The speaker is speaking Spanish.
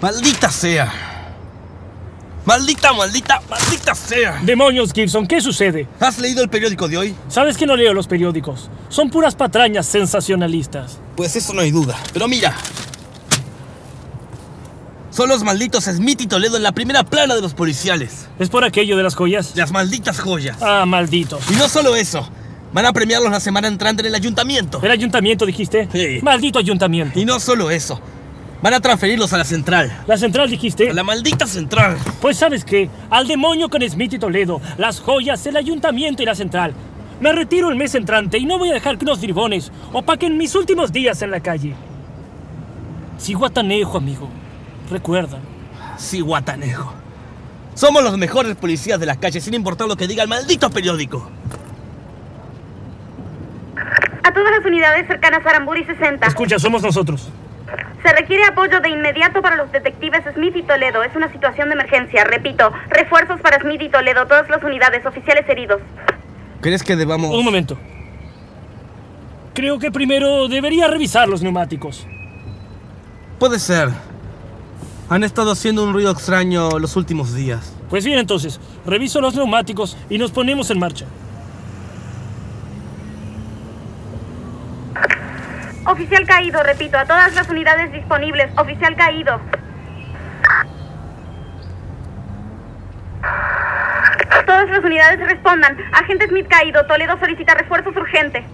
Maldita sea. Maldita, maldita, maldita sea. Demonios, Gibson, ¿qué sucede? ¿Has leído el periódico de hoy? Sabes que no leo los periódicos. Son puras patrañas sensacionalistas. Pues eso no hay duda. Pero mira. Son los malditos Smith y Toledo en la primera plana de los policiales. ¿Es por aquello de las joyas? Las malditas joyas. Ah, malditos. Y no solo eso. Van a premiarlos la semana entrante en el ayuntamiento. ¿El ayuntamiento dijiste? Sí. Maldito ayuntamiento. Y no solo eso. Van a transferirlos a la central. ¿La central dijiste? A la maldita central. Pues sabes qué, al demonio con Smith y Toledo, las joyas, el ayuntamiento y la central. Me retiro el mes entrante y no voy a dejar que unos bribones opaquen mis últimos días en la calle. Si guatanejo, amigo. Recuerda. Sí, guatanejo. Somos los mejores policías de la calle, sin importar lo que diga el maldito periódico. A todas las unidades cercanas a Aramburi 60. Escucha, somos nosotros. Se requiere apoyo de inmediato para los detectives Smith y Toledo. Es una situación de emergencia. Repito, refuerzos para Smith y Toledo. Todas las unidades, oficiales heridos. ¿Crees que debamos...? Un momento. Creo que primero debería revisar los neumáticos. Puede ser. Han estado haciendo un ruido extraño los últimos días. Pues bien, entonces, reviso los neumáticos y nos ponemos en marcha. Oficial caído, repito, a todas las unidades disponibles. Oficial caído. Todas las unidades respondan. Agente Smith caído. Toledo solicita refuerzos urgentes.